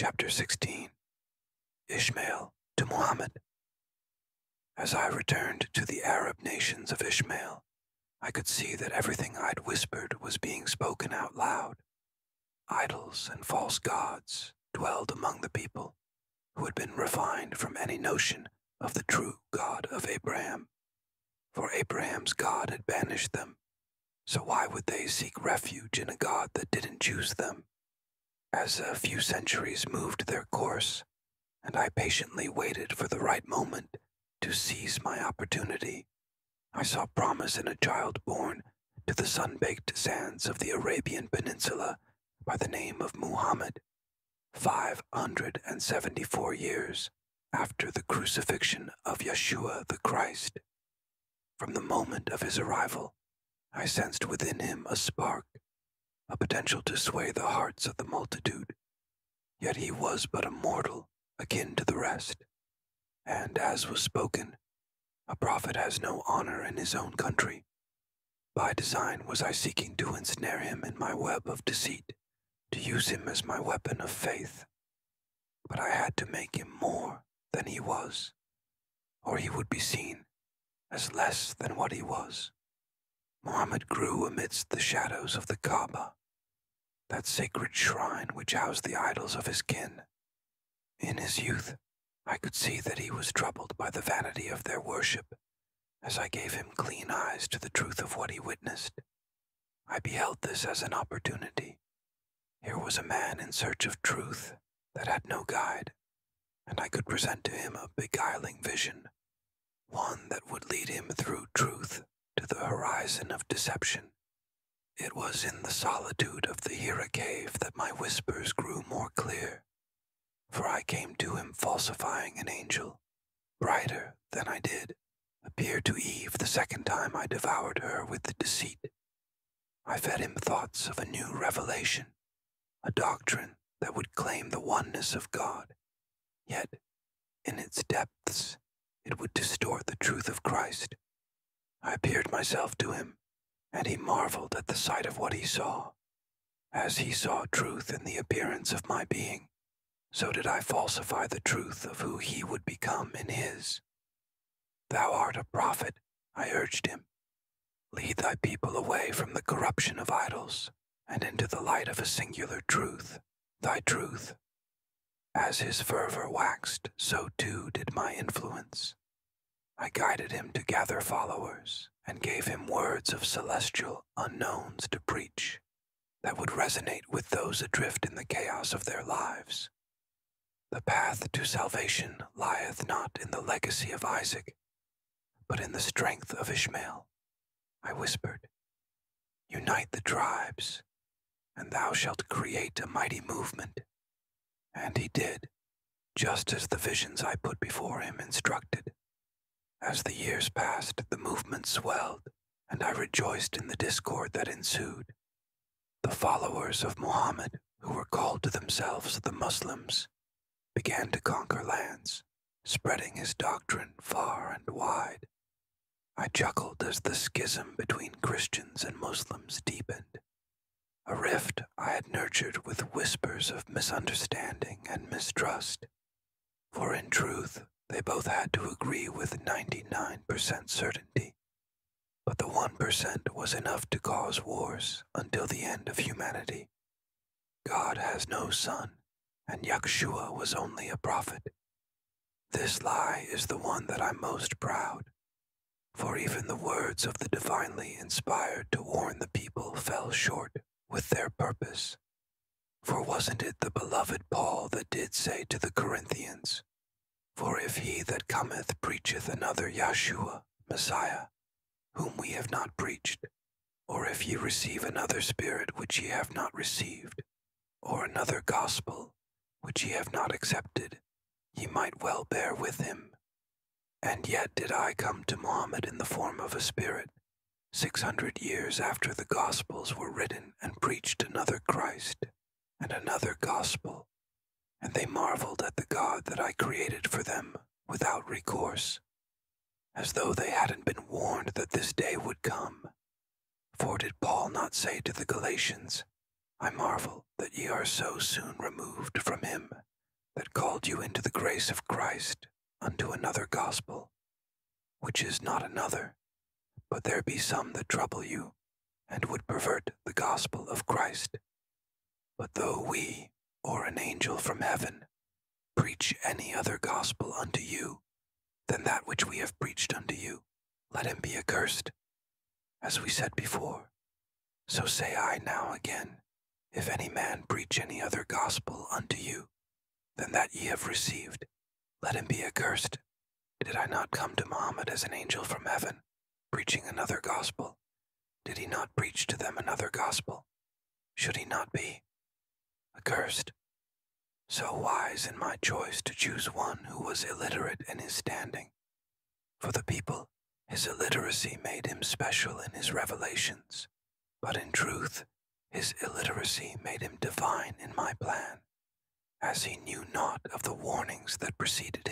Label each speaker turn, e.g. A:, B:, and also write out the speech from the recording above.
A: Chapter 16 Ishmael to Muhammad. As I returned to the Arab nations of Ishmael, I could see that everything I'd whispered was being spoken out loud. Idols and false gods dwelled among the people who had been refined from any notion of the true God of Abraham. For Abraham's God had banished them, so why would they seek refuge in a God that didn't choose them? As a few centuries moved their course, and I patiently waited for the right moment to seize my opportunity, I saw promise in a child born to the sun baked sands of the Arabian Peninsula by the name of Muhammad, 574 years after the crucifixion of Yahshua the Christ. From the moment of his arrival, I sensed within him a spark, a potential to sway the hearts of the multitude. Yet he was but a mortal, akin to the rest. And as was spoken, a prophet has no honor in his own country. By design was I seeking to ensnare him in my web of deceit, to use him as my weapon of faith. But I had to make him more than he was, or he would be seen as less than what he was. Mohammed grew amidst the shadows of the Kaaba, that sacred shrine which housed the idols of his kin. In his youth, I could see that he was troubled by the vanity of their worship, as I gave him clean eyes to the truth of what he witnessed. I beheld this as an opportunity. Here was a man in search of truth that had no guide, and I could present to him a beguiling vision, one that would lead him through truth to the horizon of deception. It was in the solitude of the Hira cave that my whispers grew more clear for I came to him falsifying an angel, brighter than I did, appear to Eve the second time I devoured her with the deceit. I fed him thoughts of a new revelation, a doctrine that would claim the oneness of God, yet in its depths it would distort the truth of Christ. I appeared myself to him, and he marveled at the sight of what he saw, as he saw truth in the appearance of my being so did I falsify the truth of who he would become in his. Thou art a prophet, I urged him. Lead thy people away from the corruption of idols and into the light of a singular truth, thy truth. As his fervor waxed, so too did my influence. I guided him to gather followers and gave him words of celestial unknowns to preach that would resonate with those adrift in the chaos of their lives. The path to salvation lieth not in the legacy of Isaac, but in the strength of Ishmael. I whispered, Unite the tribes, and thou shalt create a mighty movement. And he did, just as the visions I put before him instructed. As the years passed, the movement swelled, and I rejoiced in the discord that ensued. The followers of Mohammed, who were called to themselves the Muslims, began to conquer lands, spreading his doctrine far and wide. I chuckled as the schism between Christians and Muslims deepened, a rift I had nurtured with whispers of misunderstanding and mistrust. For in truth, they both had to agree with 99% certainty. But the 1% was enough to cause wars until the end of humanity. God has no son, and Yahshua was only a prophet. This lie is the one that I'm most proud, for even the words of the divinely inspired to warn the people fell short with their purpose. For wasn't it the beloved Paul that did say to the Corinthians, For if he that cometh preacheth another Yahshua, Messiah, whom we have not preached, or if ye receive another spirit which ye have not received, or another gospel which ye have not accepted, ye might well bear with him. And yet did I come to Mohammed in the form of a spirit, six hundred years after the Gospels were written and preached another Christ and another Gospel, and they marveled at the God that I created for them without recourse, as though they hadn't been warned that this day would come. For did Paul not say to the Galatians, I marvel that ye are so soon removed from him that called you into the grace of Christ unto another gospel, which is not another, but there be some that trouble you, and would pervert the gospel of Christ. But though we, or an angel from heaven, preach any other gospel unto you than that which we have preached unto you, let him be accursed. As we said before, so say I now again, if any man preach any other gospel unto you than that ye have received, let him be accursed. Did I not come to Mohammed as an angel from heaven, preaching another gospel? Did he not preach to them another gospel? Should he not be accursed? So wise in my choice to choose one who was illiterate in his standing. For the people, his illiteracy made him special in his revelations, but in truth, his illiteracy made him divine in my plan, as he knew not of the warnings that preceded